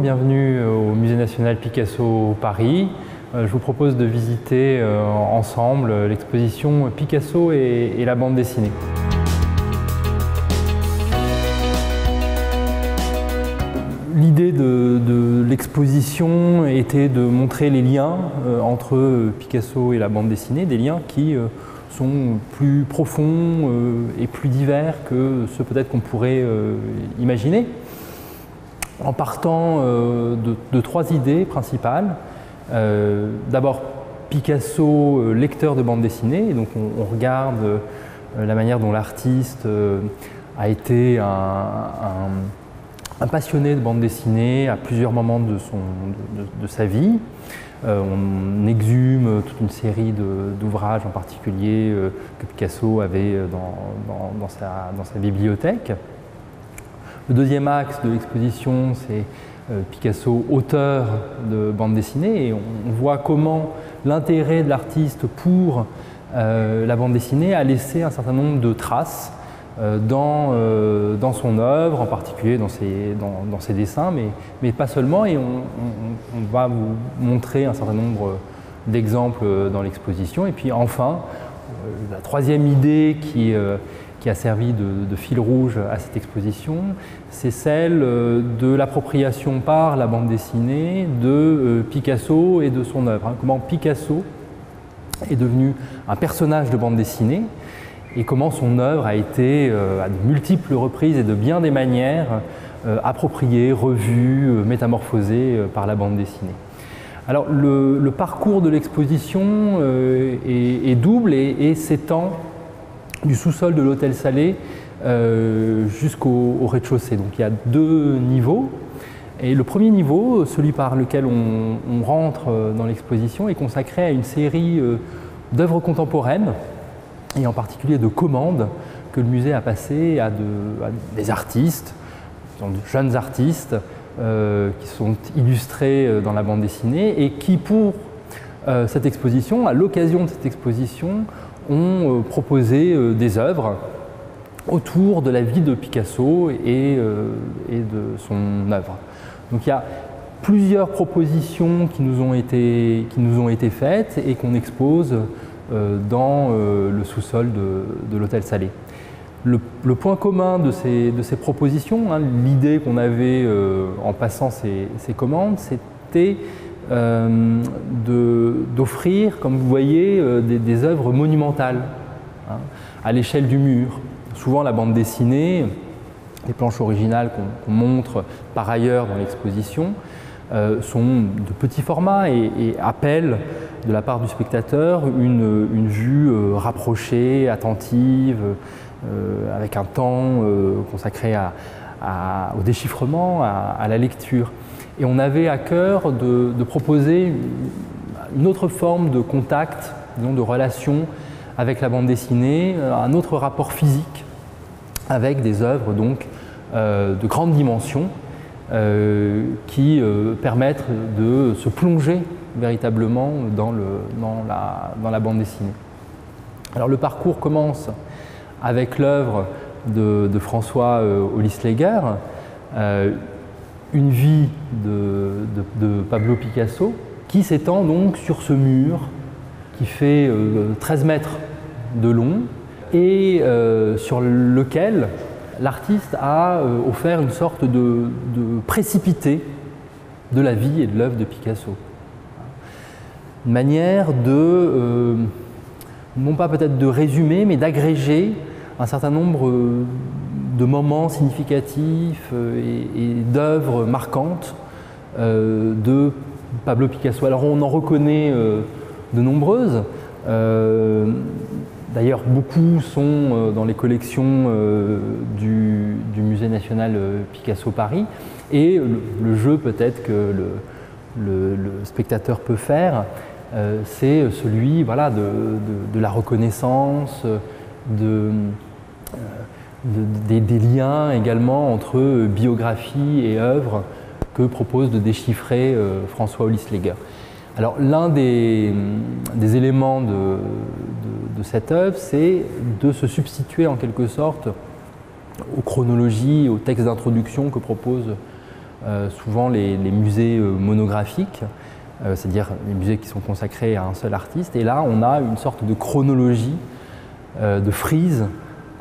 Bienvenue au Musée national Picasso Paris. Euh, je vous propose de visiter euh, ensemble l'exposition Picasso et la bande dessinée. L'idée de, l'exposition était de montrer les liens euh, entre Picasso et la bande dessinée, des liens qui sont plus profonds et plus divers que ceux peut-être qu'on pourrait imaginer en partant euh, de, trois idées principales. Euh, d'abord, Picasso, euh, lecteur de bande dessinée, donc on, regarde la manière dont l'artiste a été un, passionné de bande dessinée à plusieurs moments de, sa vie. on exhume toute une série d'ouvrages en particulier que Picasso avait dans sa bibliothèque. Le deuxième axe de l'exposition, c'est euh, Picasso, auteur de bande dessinée, et on voit comment l'intérêt de l'artiste pour euh, la bande dessinée a laissé un certain nombre de traces euh, dans, son œuvre, en particulier dans ses, dessins, mais, pas seulement, et on, va vous montrer un certain nombre d'exemples dans l'exposition. Et puis enfin, la troisième idée qui qui a servi de, fil rouge à cette exposition, c'est celle euh, de l'appropriation par la bande dessinée de euh, Picasso et de son œuvre. Hein. Comment Picasso est devenu un personnage de bande dessinée et comment son œuvre a été euh, à de multiples reprises et de bien des manières appropriée, revue, métamorphosée par la bande dessinée. Alors le, parcours de l'exposition est, double et s'étend du sous-sol de l'hôtel Salé euh, jusqu'au rez-de-chaussée. Donc il y a deux niveaux. Et le premier niveau, celui par lequel on, rentre euh, dans l'exposition, est consacré à une série euh, d'œuvres contemporaines, et en particulier de commandes que le musée a passées à, des artistes, de jeunes artistes, qui sont illustrés dans la bande dessinée, et qui, pour cette exposition, à l'occasion de cette exposition, ont euh, proposé euh, des œuvres autour de la vie de Picasso et, euh, de son œuvre. Donc il y a plusieurs propositions qui nous ont été, qui nous ont été faites et qu'on expose dans le sous-sol de, l'hôtel Salé. Le, point commun de ces, de ces propositions, hein, l'idée qu'on avait en passant ces, ces commandes, c'était d'offrir, comme vous voyez, euh, des, œuvres monumentales hein, à l'échelle du mur. Souvent la bande dessinée, les planches originales qu'on montre par ailleurs dans l'exposition, euh, sont de petits formats et, appellent de la part du spectateur une, vue rapprochée, attentive, avec un temps consacré au déchiffrement, à la lecture. Et on avait à cœur de, proposer une autre forme de contact, de relation avec la bande dessinée, un autre rapport physique avec des œuvres donc euh, de grande dimension euh, qui euh, permettent de se plonger véritablement dans, la, bande dessinée. Alors le parcours commence avec l'œuvre de, François Olisleger, une vie de, Pablo Picasso qui s'étend donc sur ce mur qui fait 13 euh, mètres de long et euh, sur lequel l'artiste a euh, offert une sorte de, précipité de la vie et de l'œuvre de Picasso. Une manière de, non pas peut-être de résumer, mais d'agréger un certain nombre de moments significatifs euh, et, d'œuvres marquantes euh, de Pablo Picasso. Alors on en reconnaît euh, de nombreuses. D'ailleurs, beaucoup sont dans les collections du, Musée national Picasso Paris. Et le, jeu peut-être que le, spectateur peut faire, c'est celui voilà, de, de, la reconnaissance, de, des, liens également entre biographie et œuvre que propose de déchiffrer euh, François Hollisleger. Alors l'un des, éléments de, cette œuvre, c'est de se substituer en quelque sorte aux chronologies, aux textes d'introduction que propose souvent les, musées monographiques, c'est-à-dire les musées qui sont consacrés à un seul artiste. Et là, on a une sorte de chronologie de frise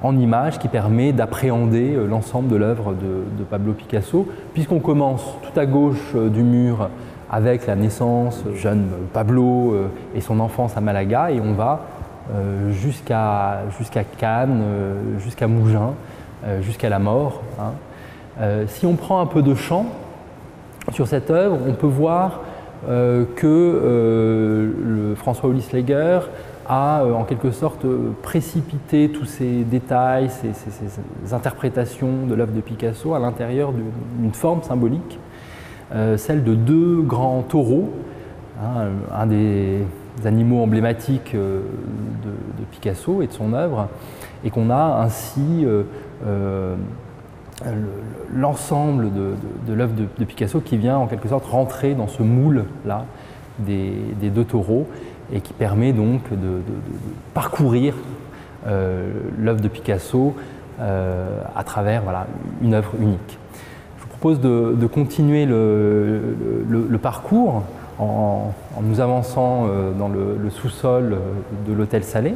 en images qui permet d'appréhender euh, l'ensemble de l'œuvre de, Pablo Picasso, puisqu'on commence tout à gauche euh, du mur avec la naissance jeune Pablo euh, et son enfance à Malaga, et on va jusqu'à Cannes, jusqu'à Mougins, jusqu'à la mort. Hein. Si on prend un peu de champ sur cette œuvre, on peut voir que François Ulysse Leger a euh, en quelque sorte euh, précipité tous ces détails, ces, interprétations de l'œuvre de Picasso à l'intérieur d'une forme symbolique, euh, celle de deux grands taureaux, hein, un des animaux emblématiques de, Picasso et de son œuvre, et qu'on a ainsi l'ensemble de, l'œuvre de, Picasso qui vient en quelque sorte rentrer dans ce moule-là des, deux taureaux et qui permet donc de, parcourir euh, l'œuvre de Picasso euh, à travers voilà, une œuvre unique. Je vous propose de, continuer le, parcours en, nous avançant euh, dans le, sous-sol de l'hôtel Salé.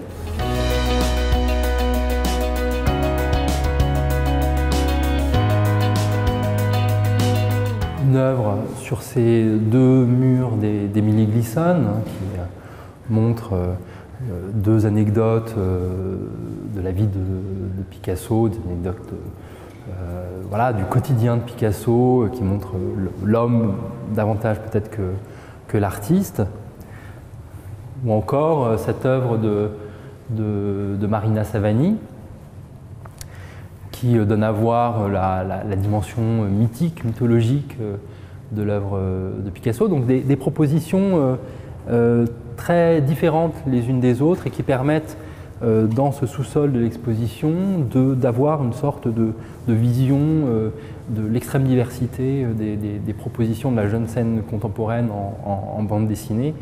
Une œuvre sur ces deux murs d'Émilie Glisson, hein, qui montre euh, deux anecdotes euh, de la vie de, Picasso, des anecdotes euh, voilà, du quotidien de Picasso qui montrent l'homme davantage peut-être que, l'artiste. Ou encore cette œuvre de, Marina Savani qui donne à voir la, dimension mythique, mythologique de l'œuvre de Picasso. Donc des propositions très différentes les unes des autres et qui permettent euh, dans ce sous-sol de l'exposition d'avoir une sorte de, vision euh, de l'extrême diversité euh, des, propositions de la jeune scène contemporaine en, bande dessinée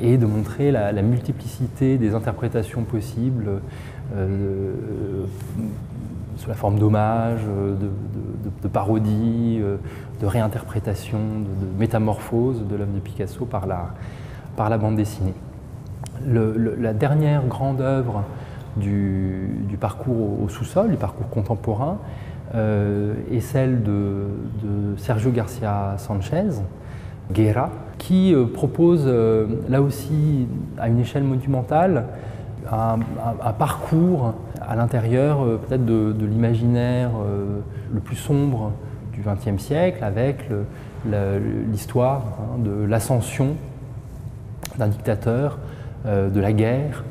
et de montrer la, multiplicité des interprétations possibles sous la forme d'hommages, de, de, parodies, de réinterprétations, de, métamorphoses de l'œuvre de Picasso par la, par la bande dessinée. la dernière grande œuvre du, parcours au, sous-sol, du parcours contemporain, euh, est celle de, Sergio Garcia Sanchez, Guerra, qui euh, propose euh, là aussi à une échelle monumentale un, parcours à l'intérieur peut-être de, l'imaginaire le plus sombre du XXe siècle avec l'histoire hein, de l'ascension d'un dictateur, euh, de la guerre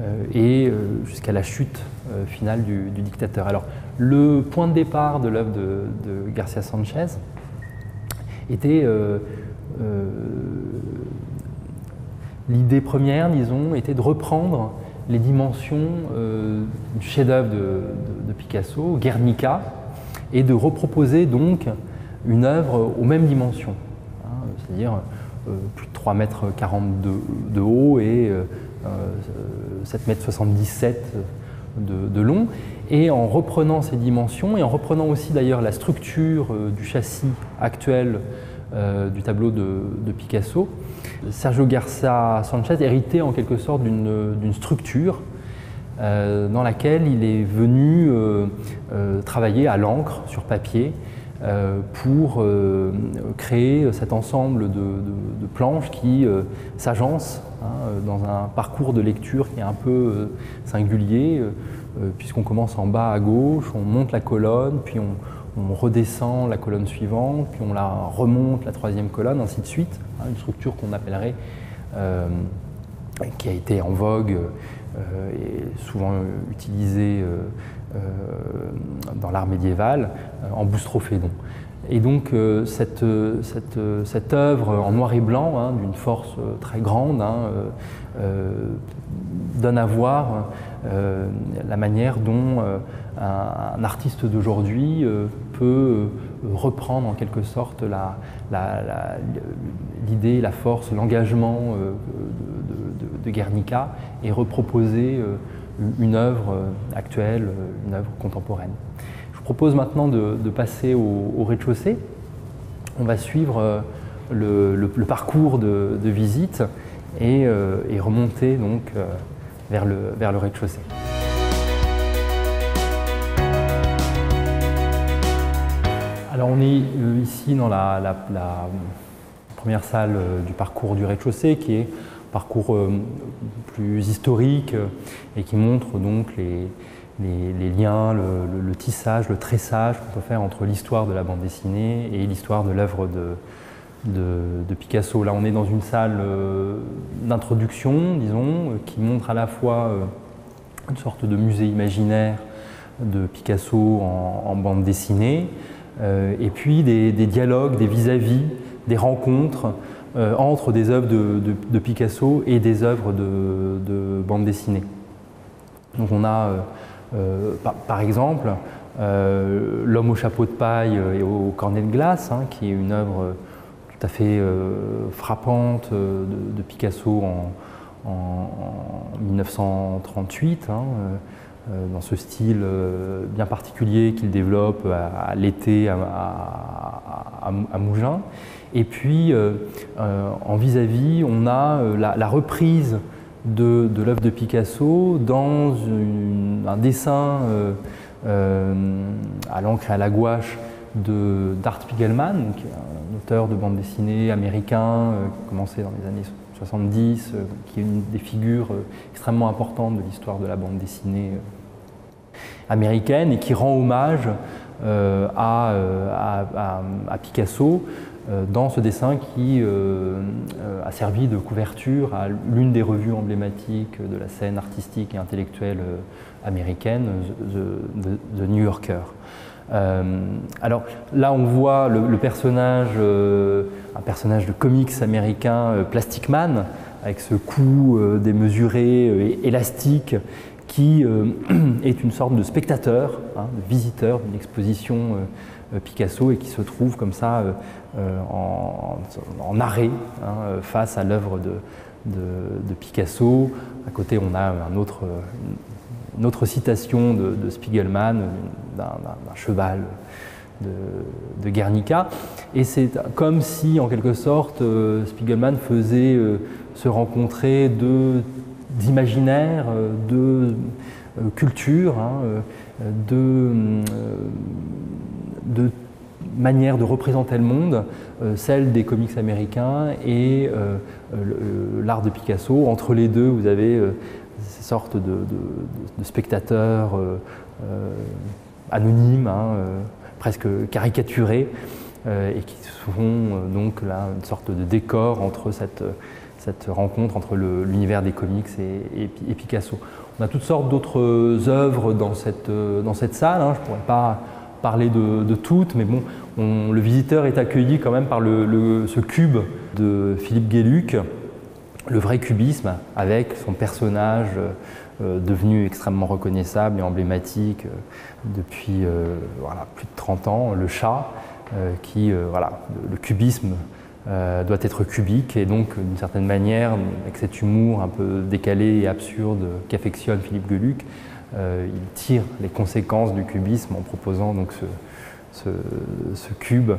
euh, et euh, jusqu'à la chute finale du, dictateur. Alors, le point de départ de l'œuvre de, Garcia Sanchez était l'idée première, disons, était de reprendre les dimensions du chef-d'œuvre de, Picasso, Guernica, et de reproposer donc une œuvre aux mêmes dimensions. Hein, c'est-à-dire plus de 3 mètres 40 de, haut et 7 euh, mètres 77 de, long. Et en reprenant ces dimensions et en reprenant aussi d'ailleurs la structure euh, du châssis actuel du tableau de, Picasso, Sergio Garcia Sanchez héritait en quelque sorte d'une structure dans laquelle il est venu travailler à l'encre sur papier euh, pour euh, créer cet ensemble de, planches qui euh, s'agencent hein, dans un parcours de lecture qui est un peu singulier, puisqu'on commence en bas à gauche, on monte la colonne, puis on, redescend la colonne suivante, puis on la remonte la troisième colonne, ainsi de suite. Hein, une structure qu'on appellerait, qui a été en vogue et souvent utilisée euh, dans l'art médiéval euh, en boustrophédon. Et donc euh, cette, œuvre en noir et blanc, hein, d'une force très grande, hein, donne à voir la manière dont un, artiste d'aujourd'hui peut reprendre en quelque sorte l'idée, la, la, force, l'engagement de, de, Guernica et reproposer une œuvre euh, actuelle, euh, une œuvre contemporaine. Je vous propose maintenant de, passer au, rez-de-chaussée on va suivre le, parcours de, visite et, remonter donc vers le, vers le rez-de-chaussée. Alors on est ici dans la, première salle du parcours du rez-de-chaussée qui est parcours euh, plus historique euh, et qui montre donc les, liens, le, tissage, le tressage qu'on peut faire entre l'histoire de la bande dessinée et l'histoire de l'œuvre de, Picasso. Là, on est dans une salle euh, d'introduction, disons, qui montre à la fois une sorte de musée imaginaire de Picasso en, bande dessinée, et puis des, dialogues, des vis-à-vis, des rencontres euh, entre des œuvres de, Picasso et des œuvres de, bande dessinée. Donc on a, euh, euh, par, exemple, L'homme au chapeau de paille et au cornet de glace, hein, qui est une œuvre tout à fait frappante de, Picasso en, 1938, hein, dans ce style bien particulier qu'il développe à, l'été à, Mougins. Et puis, euh, euh, en vis-à-vis, on a euh, la, reprise de, l'œuvre de Picasso dans un dessin à l'encre et à la gouache d'Art Spiegelman, un auteur de bande dessinée américain qui a commencé dans les années 70, qui est une des figures extrêmement importantes de l'histoire de la bande dessinée américaine et qui rend hommage à, Picasso dans ce dessin qui euh, euh, a servi de couverture à l'une des revues emblématiques de la scène artistique et intellectuelle américaine, The, New Yorker. alors là, on voit le, personnage, un personnage de comics américain, Plastic Man, avec ce cou démesuré, élastique, qui est une sorte de spectateur, hein, de visiteur d'une exposition Picasso et qui se trouve comme ça euh, en, arrêt hein, face à l'œuvre de, Picasso. À côté, on a un autre, une autre citation de, Spiegelman, d'un cheval de, Guernica. Et c'est comme si, en quelque sorte, euh, Spiegelman faisait euh, se rencontrer deux imaginaires, deux cultures, hein, deux, de manière de représenter le monde, euh, celle des comics américains et euh, l'art de Picasso. Entre les deux, vous avez euh, ces sortes de, spectateurs anonymes, hein, presque caricaturés, et qui font donc là une sorte de décor entre cette, cette rencontre entre l'univers des comics et, Picasso. On a toutes sortes d'autres œuvres dans cette, dans cette salle. Hein. Je ne pourrais pas parler de, toutes, mais bon, le visiteur est accueilli quand même par ce cube de Philippe Guéluc, le vrai cubisme, avec son personnage euh, devenu extrêmement reconnaissable et emblématique euh, depuis euh, plus de 30 ans, le chat, qui, voilà, le, cubisme doit être cubique et donc d'une certaine manière, avec cet humour un peu décalé et absurde qu'affectionne Philippe Gueluc, euh, il tire les conséquences du cubisme en proposant donc ce, cube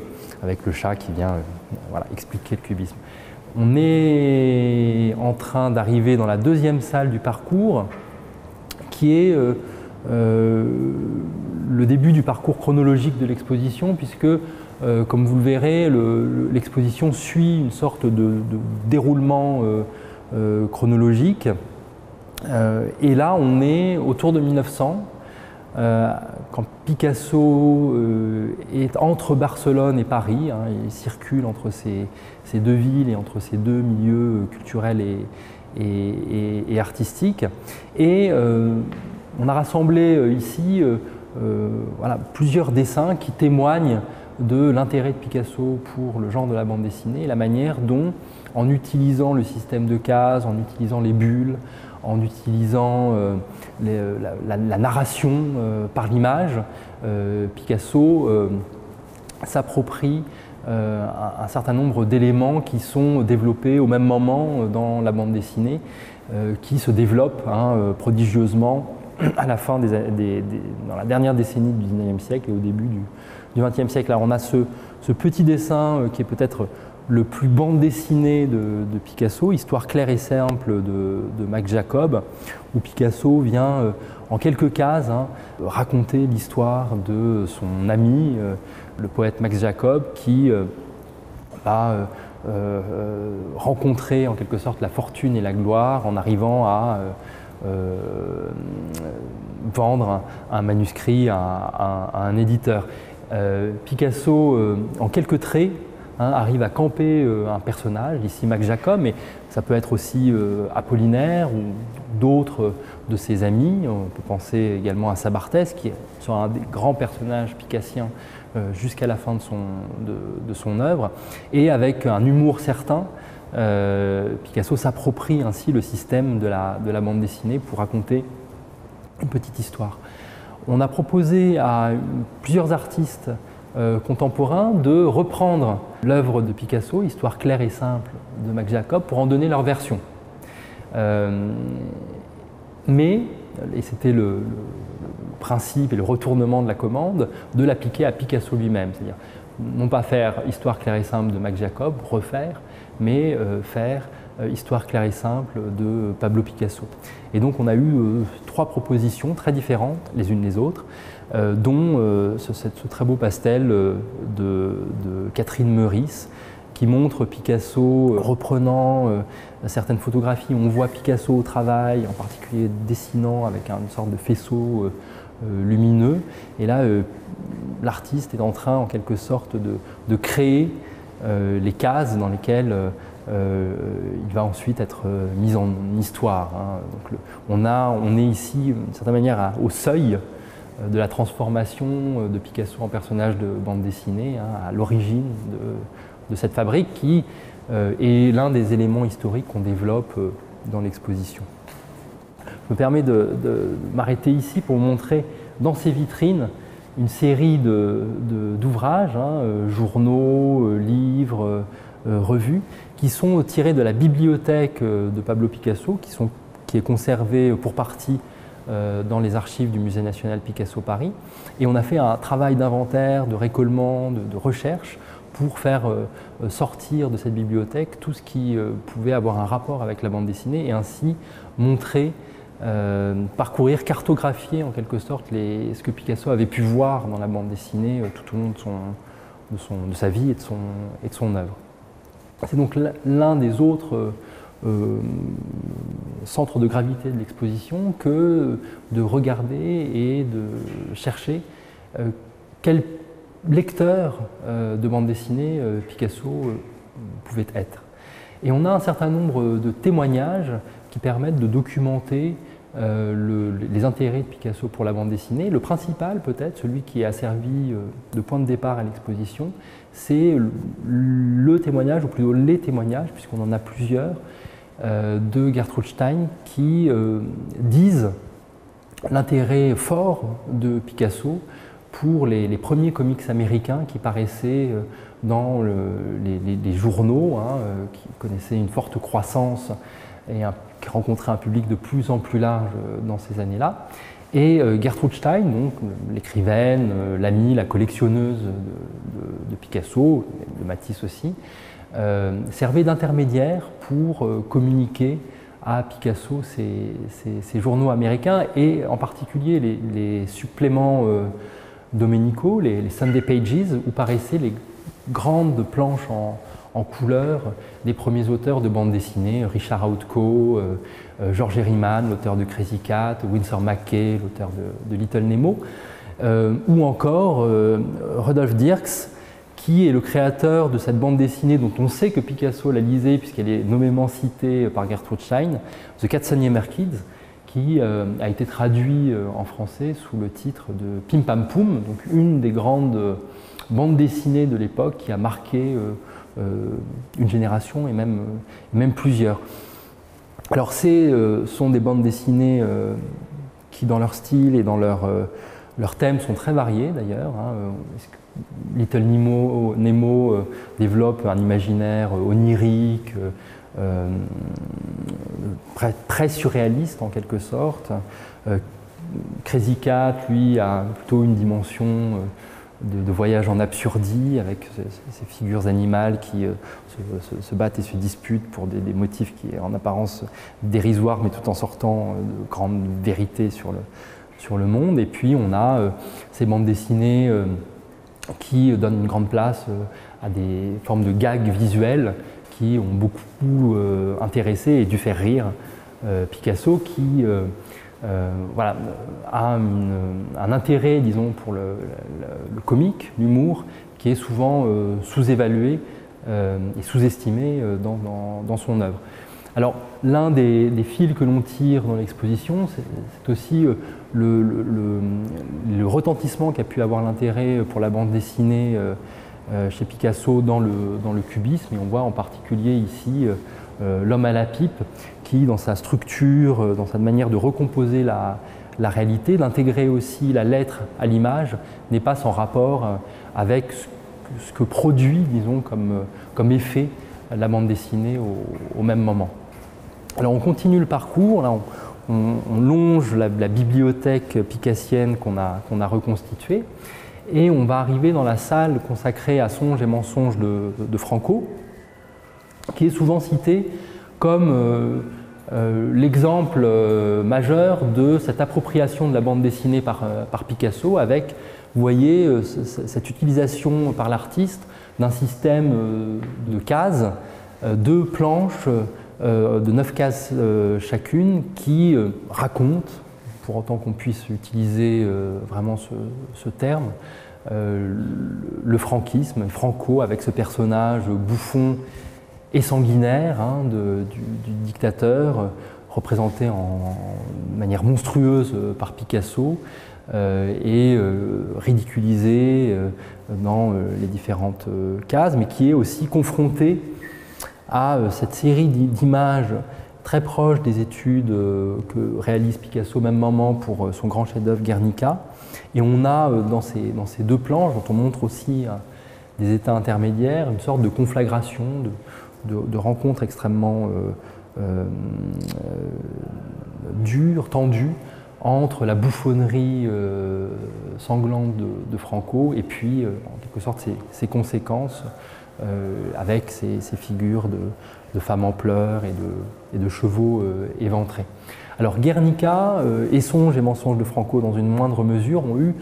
avec le chat qui vient euh, expliquer le cubisme. On est en train d'arriver dans la deuxième salle du parcours qui est euh, le début du parcours chronologique de l'exposition puisque comme vous le verrez, l'exposition suit une sorte de déroulement chronologique euh, et là, on est autour de 1900, euh, quand Picasso euh, est entre Barcelone et Paris. Hein, il circule entre ces, deux villes et entre ces deux milieux culturels et, artistiques. Et on a rassemblé ici plusieurs dessins qui témoignent de l'intérêt de Picasso pour le genre de la bande dessinée et la manière dont, en utilisant le système de cases, en utilisant les bulles, en utilisant euh, euh, la, narration euh, par l'image, Picasso s'approprie un, certain nombre d'éléments qui sont développés au même moment dans la bande dessinée, qui se développent hein, prodigieusement à la fin des, dans la dernière décennie du 19e siècle et au début du, XXe siècle. Alors on a ce petit dessin qui est peut-être le plus bande dessinée de, Picasso, Histoire claire et simple de, Max Jacob, où Picasso vient en quelques cases hein, raconter l'histoire de son ami, le poète Max Jacob, qui va rencontrer en quelque sorte la fortune et la gloire en arrivant à euh, vendre un, manuscrit à, un éditeur. Euh, Picasso, euh, en quelques traits, hein, arrive à camper un personnage, ici Max Jacob, mais ça peut être aussi Apollinaire ou d'autres de ses amis. On peut penser également à Sabartès, qui est un des grands personnages picassiens jusqu'à la fin de son, œuvre, et avec un humour certain, euh, Picasso s'approprie ainsi le système de la, bande dessinée pour raconter une petite histoire. On a proposé à plusieurs artistes euh, contemporains de reprendre l'œuvre de Picasso, Histoire claire et simple de Max Jacob, pour en donner leur version. Euh, mais, et c'était le, principe et le retournement de la commande, de l'appliquer à Picasso lui-même, c'est-à-dire non pas faire Histoire claire et simple de Max Jacob, refaire, mais euh, faire Histoire claire et simple de Pablo Picasso. Et donc on a eu trois propositions très différentes les unes les autres, dont ce, très beau pastel de, Catherine Meurice, qui montre Picasso reprenant certaines photographies. On voit Picasso au travail, en particulier dessinant avec une sorte de faisceau lumineux. Et là, l'artiste est en train, en quelque sorte, de créer euh, les cases dans lesquelles euh, euh, il va ensuite être mis en histoire. Hein. On, est ici, d'une certaine manière, au seuil de la transformation de Picasso en personnage de bande dessinée, hein, à l'origine de, cette fabrique qui est l'un des éléments historiques qu'on développe dans l'exposition. Je me permets de, de m'arrêter ici pour montrer dans ces vitrines une série d'ouvrages, hein, euh, journaux, euh, livres, euh, revues, qui sont tirés de la bibliothèque de Pablo Picasso, qui, sont, qui est conservée pour partie dans les archives du Musée national Picasso Paris. Et on a fait un travail d'inventaire, de récollement, de, recherche pour faire sortir de cette bibliothèque tout ce qui pouvait avoir un rapport avec la bande dessinée et ainsi montrer euh, parcourir, cartographier en quelque sorte ce que Picasso avait pu voir dans la bande dessinée euh, tout au long de, sa vie et de son œuvre. C'est donc l'un des autres euh, centres de gravité de l'exposition que de regarder et de chercher quel lecteur de bande dessinée Picasso pouvait être. Et on a un certain nombre de témoignages qui permettent de documenter euh, les intérêts de Picasso pour la bande dessinée. Le principal, peut-être, celui qui a servi euh, de point de départ à l'exposition, c'est le, témoignage, ou plutôt les témoignages, puisqu'on en a plusieurs, euh, de Gertrude Stein qui disent l'intérêt fort de Picasso pour les, premiers comics américains qui paraissaient dans les, journaux, hein, qui connaissaient une forte croissance et qui rencontrait un public de plus en plus large euh, dans ces années-là. Et euh, Gertrude Stein, donc l'écrivaine, euh, l'amie, la collectionneuse de, Picasso, de Matisse aussi, servait d'intermédiaire pour communiquer à Picasso ces, journaux américains et en particulier les, suppléments dominicaux, les, les, Sunday Pages, où paraissaient les grandes planches en, couleur des premiers auteurs de bande dessinée, Richard euh, euh, George Herriman, l'auteur de Crazy Cat, Winsor McKay, l'auteur de, Little Nemo, euh, ou encore Rudolf Dirks, qui est le créateur de cette bande dessinée dont on sait que Picasso la lisait puisqu'elle est nommément citée par Gertrude Stein, The Katzenjammer Kids, qui a été traduit en français sous le titre de Pim Pam Poum, donc une des grandes bandes dessinées de l'époque qui a marqué euh, une génération et même, même plusieurs. Alors, ce euh, sont des bandes dessinées euh, qui, dans leur style et dans leur, leurs thèmes, sont très variés d'ailleurs. Hein. Little Nemo, Nemo développe un imaginaire onirique, très, surréaliste en quelque sorte. Crazy Cat, lui, a plutôt une dimension de, voyage en absurdie avec ces, figures animales qui se, battent et se disputent pour des, motifs qui en apparence dérisoires mais tout en sortant de grandes vérités sur le, sur le monde. Et puis on a ces bandes dessinées qui donnent une grande place à des formes de gags visuels qui ont beaucoup intéressé et dû faire rire Picasso qui euh, voilà, a un intérêt, disons, pour le, comique, l'humour, qui est souvent euh, sous-évalué euh, et sous-estimé dans, son œuvre. Alors, l'un des, fils que l'on tire dans l'exposition, c'est aussi le, retentissement qu'a pu avoir l'intérêt pour la bande dessinée chez Picasso dans le, dans cubisme, et on voit en particulier ici l'homme à la pipe, qui, dans sa structure, euh, dans sa manière de recomposer la, réalité, d'intégrer aussi la lettre à l'image, n'est pas sans rapport euh, avec ce que produit, disons, comme, euh, effet la bande dessinée au, même moment. Alors on continue le parcours, là longe la, bibliothèque picassienne qu'on a, qu'on a reconstituée, et on va arriver dans la salle consacrée à Songes et mensonges de, de Franco, qui est souvent citée comme euh, euh, l'exemple euh, majeur de cette appropriation de la bande dessinée par, Picasso avec, vous voyez, cette utilisation par l'artiste d'un système de cases, deux planches de neuf cases chacune qui racontent, pour autant qu'on puisse utiliser vraiment ce, terme, le franquisme, Franco avec ce personnage bouffon et sanguinaire hein, du, dictateur, représenté en manière monstrueuse par Picasso euh, et euh, ridiculisé euh, dans les différentes cases, mais qui est aussi confronté à cette série d'images très proches des études que réalise Picasso au même moment pour son grand chef-d'œuvre Guernica. Et on a dans ces, deux planches, dont on montre aussi des états intermédiaires, une sorte de conflagration, de, de, rencontres extrêmement euh, euh, dures, tendues, entre la bouffonnerie euh, sanglante de, Franco et puis, en quelque sorte, ses, conséquences avec ces, figures de, femmes en pleurs et de, chevaux éventrés. Alors Guernica et Songes et mensonges de Franco, dans une moindre mesure, ont eu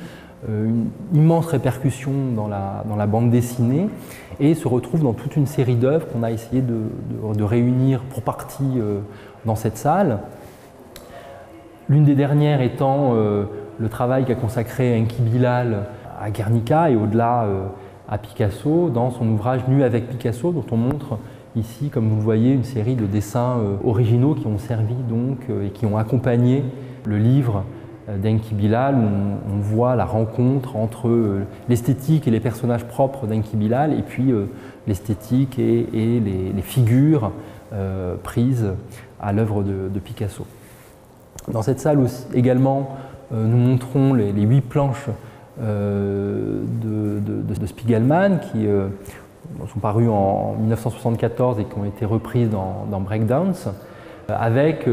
euh, une immense répercussion dans la, bande dessinée et se retrouve dans toute une série d'œuvres qu'on a essayé de, réunir pour partie euh, dans cette salle. L'une des dernières étant euh, le travail qu'a consacré Enki Bilal à Guernica et au-delà Picasso dans son ouvrage Nu avec Picasso dont on montre ici, comme vous le voyez, une série de dessins originaux qui ont servi donc et qui ont accompagné le livre euh, d'Enki Bilal, on, voit la rencontre entre euh, l'esthétique et les personnages propres d'Enki Bilal, et puis euh, l'esthétique et, les, figures prises à l'œuvre de, Picasso. Dans cette salle également, nous montrons les, huit planches de, Spiegelman qui sont parues en 1974 et qui ont été reprises dans, dans Breakdowns, avec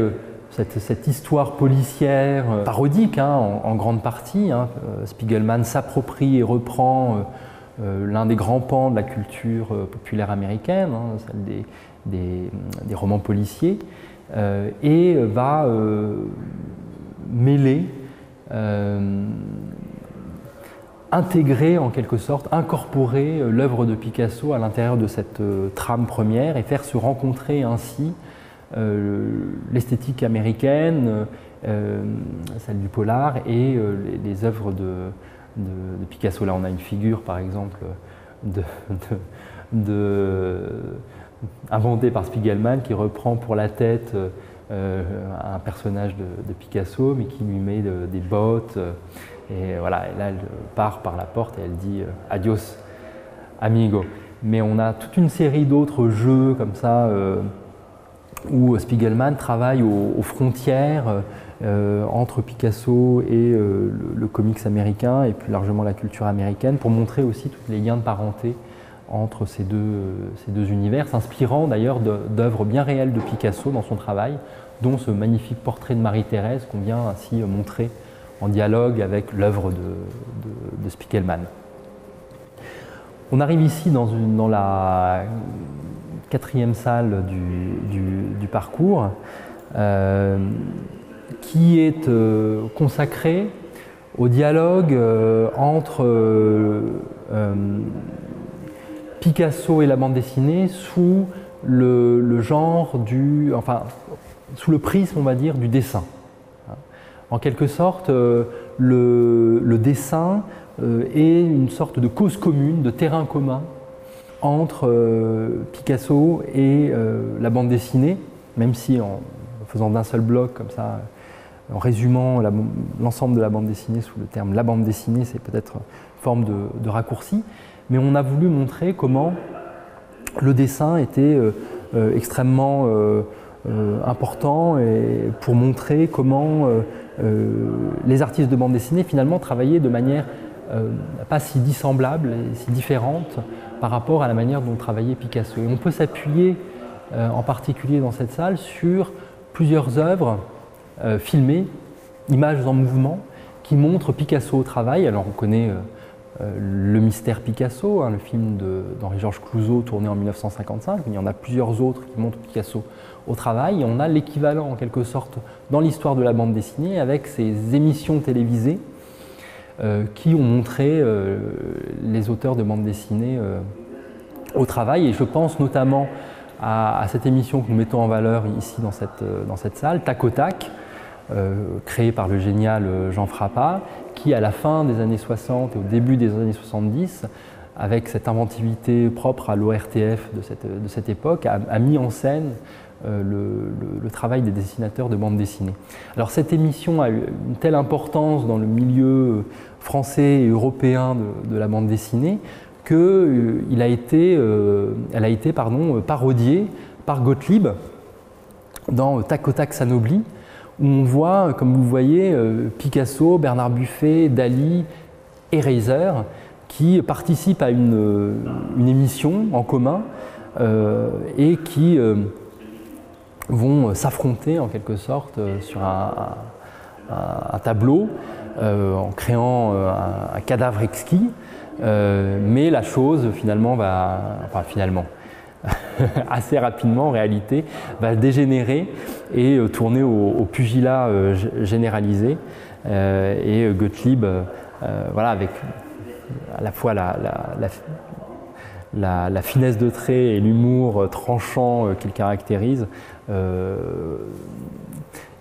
cette, histoire policière euh, parodique hein, en, grande partie. Hein. Euh, Spiegelman s'approprie et reprend euh, l'un des grands pans de la culture populaire américaine, hein, celle des, romans policiers, et va mêler, intégrer en quelque sorte, incorporer l'œuvre de Picasso à l'intérieur de cette trame première et faire se rencontrer ainsi euh, l'esthétique américaine, euh, celle du polar et euh, les, œuvres de, Picasso. Là, on a une figure, par exemple, inventée par Spiegelman qui reprend pour la tête un personnage de, Picasso, mais qui lui met des bottes. Et voilà, là, elle part par la porte et elle dit adios, amigo. Mais on a toute une série d'autres jeux comme ça où Spiegelman travaille aux, frontières euh, entre Picasso et euh, le, comics américain et plus largement la culture américaine pour montrer aussi tous les liens de parenté entre ces deux, ces deux univers, s'inspirant d'ailleurs d'œuvres bien réelles de Picasso dans son travail, dont ce magnifique portrait de Marie-Thérèse qu'on vient ainsi montrer en dialogue avec l'œuvre de, Spiegelman. On arrive ici dans, la quatrième salle du, parcours qui est consacrée au dialogue entre Picasso et la bande dessinée sous le, genre du, enfin, sous le prisme, on va dire, du dessin. En quelque sorte, euh, le, dessin euh, est une sorte de cause commune, de terrain commun entre euh, Picasso et la bande dessinée, même si en faisant d'un seul bloc comme ça, en résumant l'ensemble de la bande dessinée sous le terme la bande dessinée, c'est peut-être une forme de raccourci. Mais on a voulu montrer comment le dessin était extrêmement important et pour montrer comment les artistes de bande dessinée finalement travaillaient de manière pas si dissemblable et si différente par rapport à la manière dont travaillait Picasso. Et on peut s'appuyer en particulier dans cette salle sur plusieurs œuvres filmées, images en mouvement, qui montrent Picasso au travail. Alors on connaît euh, le mystère Picasso, hein, le film d'Henri-Georges Clouzot tourné en 1955. Il y en a plusieurs autres qui montrent Picasso au travail. On a l'équivalent en quelque sorte dans l'histoire de la bande dessinée avec ces émissions télévisées euh, qui ont montré euh, les auteurs de bande dessinée au travail. Et je pense notamment à, cette émission que nous mettons en valeur ici dans cette, dans cette salle, Tac au Tac, créée par le génial Jean Frappa, qui, à la fin des années 60 et au début des années 70, avec cette inventivité propre à l'ORTF de cette, de cette, époque, a, mis en scène euh, le, travail des dessinateurs de bande dessinée. Alors cette émission a eu une telle importance dans le milieu français et européen de, la bande dessinée qu'elle euh, a été, euh, elle a été parodiée par Gottlieb dans Tac au Tac Sanobli, où on voit, comme vous voyez, euh, Picasso, Bernard Buffet, Dali et Reiser qui participent à une, euh, émission en commun euh, et qui vont s'affronter en quelque sorte sur un, tableau en créant un, cadavre exquis. mais la chose finalement va, enfin finalement, assez rapidement en réalité, va dégénérer et euh, tourner au, pugilat euh, généralisé. Euh, et Gottlieb, voilà, avec à la fois la, finesse de trait et l'humour tranchant qu'il caractérise,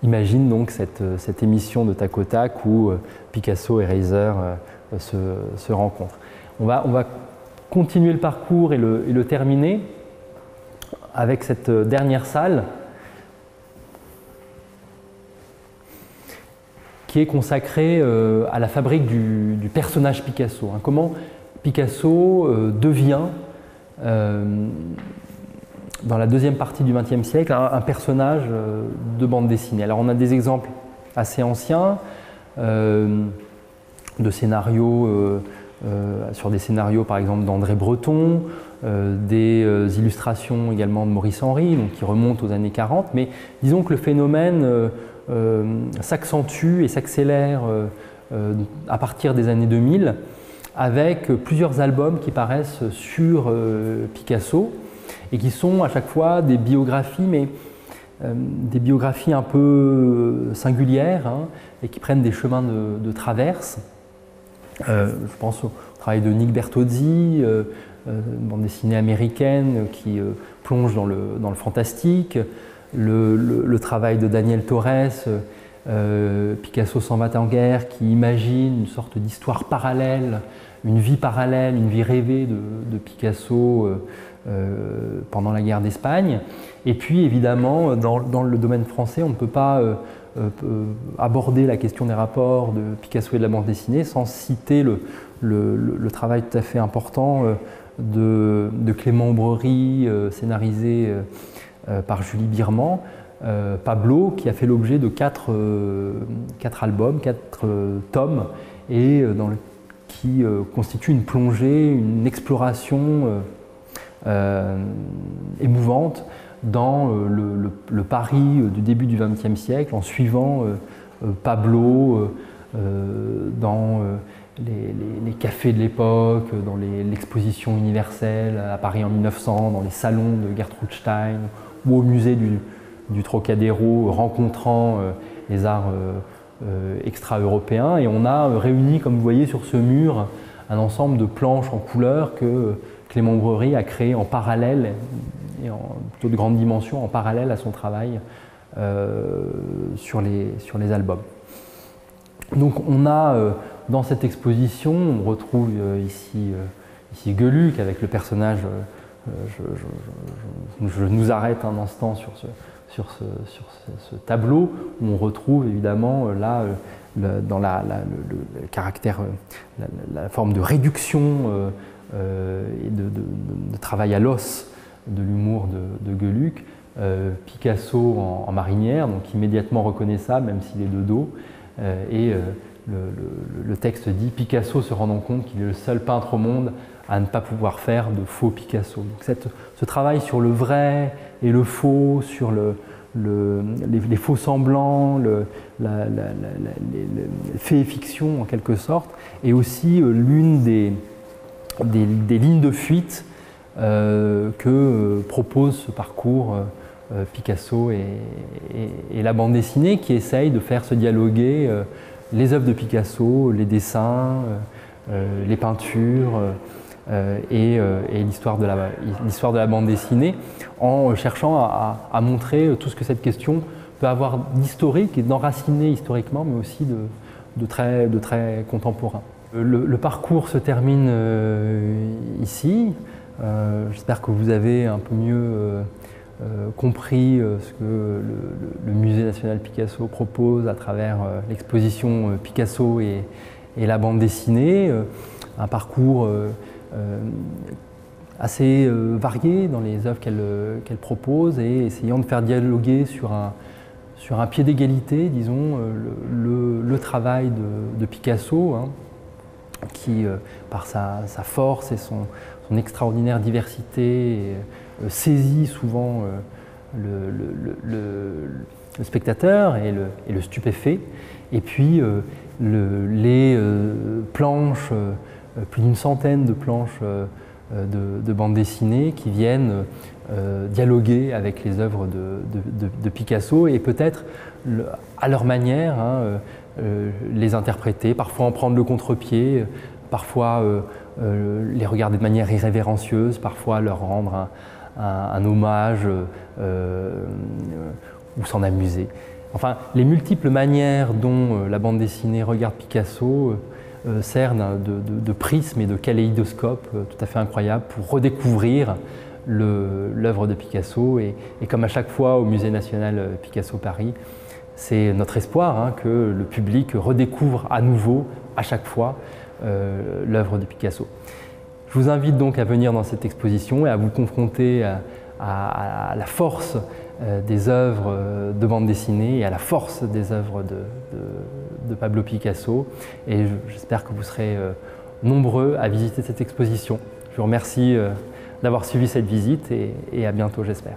imagine donc cette, émission de tac au tac où Picasso et Reiser se, rencontrent. On va, on va continuer le parcours et le, terminer avec cette dernière salle qui est consacrée euh, à la fabrique du, personnage Picasso. Hein. Picasso euh, devient, euh, dans la deuxième partie du XXe siècle, un, personnage de bande dessinée. Alors on a des exemples assez anciens de scénarios, sur des scénarios par exemple d'André Breton, euh, des euh, illustrations également de Maurice Henry, qui remontent aux années 40, mais disons que le phénomène euh, s'accentue et s'accélère à partir des années 2000 avec plusieurs albums qui paraissent sur Picasso et qui sont à chaque fois des biographies, mais des biographies un peu singulières hein, et qui prennent des chemins de, traverse. je pense au travail de Nick Bertozzi, euh, bande dessinée américaine qui euh, plonge dans le, dans le fantastique, le, travail de Daniel Torres, euh, Picasso s'en va en guerre, qui imagine une sorte d'histoire parallèle, une vie parallèle, une vie rêvée de, Picasso pendant la guerre d'Espagne. Et puis évidemment, dans, le domaine français, on ne peut pas aborder la question des rapports de Picasso et de la bande dessinée sans citer le, travail tout à fait important de, Clément euh, scénarisé euh, euh, par Julie Birman, Pablo, qui a fait l'objet de quatre, albums, quatre tomes, et qui constitue une plongée, une exploration émouvante dans le, Paris du début du XXe siècle, en suivant Pablo dans les, cafés de l'époque, dans l'exposition universelle à Paris en 1900, dans les salons de Gertrude Stein ou au musée du, Trocadéro, rencontrant euh, les arts euh, euh, extra-européens. Et on a réuni, comme vous voyez sur ce mur, un ensemble de planches en couleur que Clément Brery a créé en parallèle, et en plutôt de grande dimension, en parallèle à son travail sur, les, albums. Donc on a dans cette exposition, on retrouve ici, ici Geluc avec le personnage. Je, nous arrête un instant sur ce, sur ce, tableau où on retrouve évidemment là dans la, le, caractère, la, forme de réduction et de, travail à l'os de l'humour de, Geluc. Picasso en, marinière, donc immédiatement reconnaissable même s'il est de dos, et le, texte dit Picasso se rendant compte qu'il est le seul peintre au monde à ne pas pouvoir faire de faux Picasso. Donc ce travail sur le vrai et le faux, sur le, les, faux semblants, le, les, faits et fiction en quelque sorte, est aussi euh, l'une des, lignes de fuite euh, que euh, propose ce parcours Picasso et, la bande dessinée qui essaye de faire se dialoguer les œuvres de Picasso, les dessins, les peintures euh, et, l'histoire de, la bande dessinée, en cherchant à, montrer tout ce que cette question peut avoir d'historique et d'enraciné historiquement, mais aussi de, très, contemporain. Le, parcours se termine ici. J'espère que vous avez un peu mieux euh, compris euh, ce que le, Musée national Picasso propose à travers euh, l'exposition Picasso et, la bande dessinée, un parcours assez varié dans les œuvres qu'elle propose et essayant de faire dialoguer sur un, sur un pied d'égalité, disons, le, travail de, Picasso, hein, qui, par sa, force et son, son extraordinaire diversité, euh, saisit souvent euh, le, spectateur et le, stupéfait. Et puis euh, les planches, plus d'une centaine de planches de, bandes dessinées qui viennent dialoguer avec les œuvres de, Picasso et peut-être à leur manière hein, les interpréter, parfois en prendre le contre-pied, parfois les regarder de manière irrévérencieuse, parfois leur rendre un, hommage euh, euh, ou s'en amuser. Enfin, les multiples manières dont euh, la bande dessinée regarde Picasso servent de, prisme et de kaléidoscope tout à fait incroyable pour redécouvrir l'œuvre de Picasso. Et, comme à chaque fois au Musée national Picasso Paris, c'est notre espoir hein, que le public redécouvre à nouveau, à chaque fois, l'œuvre de Picasso. Je vous invite donc à venir dans cette exposition et à vous confronter à, la force euh, des œuvres euh, de bande dessinée et à la force des œuvres de, Pablo Picasso. Et j'espère que vous serez euh, nombreux à visiter cette exposition. Je vous remercie d'avoir suivi cette visite et à bientôt j'espère.